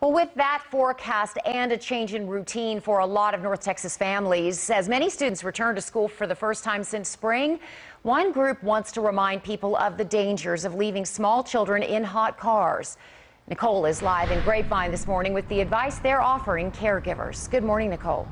Well, with that forecast and a change in routine for a lot of North Texas families, as many students return to school for the first time since spring, one group wants to remind people of the dangers of leaving small children in hot cars. Nicole is live in Grapevine this morning with the advice they're offering caregivers. Good morning, Nicole.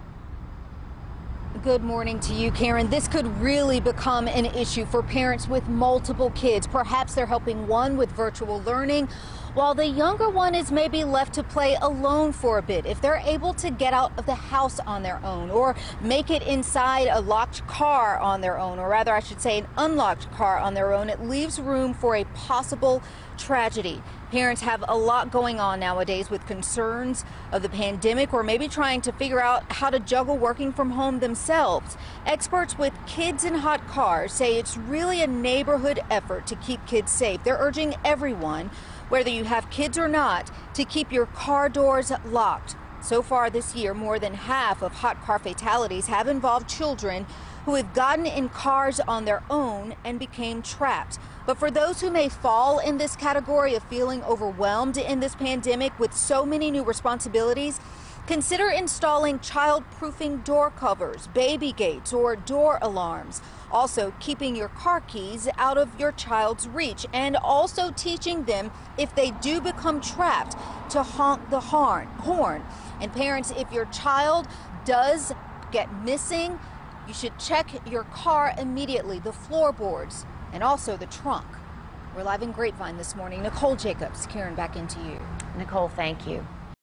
Good morning to you, Karen. This could really become an issue for parents with multiple kids. Perhaps they're helping one with virtual learning, while the younger one is maybe left to play alone for a bit. If they're able to get out of the house on their own or make it inside a locked car on their own, or rather, I should say, an unlocked car on their own, it leaves room for a possible tragedy. Parents have a lot going on nowadays with concerns of the pandemic or maybe trying to figure out how to juggle working from home themselves. Experts with kids in hot cars say it's really a neighborhood effort to keep kids safe. They're urging everyone, whether you have kids or not, to keep your car doors locked. So far this year, more than half of hot car fatalities have involved children who have gotten in cars on their own and became trapped. But for those who may fall in this category of feeling overwhelmed in this pandemic with so many new responsibilities, Consider installing child-proofing door covers, baby gates, or door alarms. Also, keeping your car keys out of your child's reach and also teaching them if they do become trapped to honk the horn. horn. And parents, if your child does get missing, you should check your car immediately, the floorboards, and also the trunk. We're live in Grapevine this morning. Nicole Jacobs, Karen, back into you. Nicole, thank you.